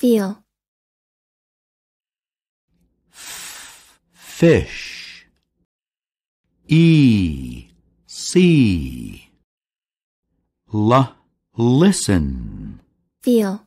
feel, fish. E, see. L, listen. feel,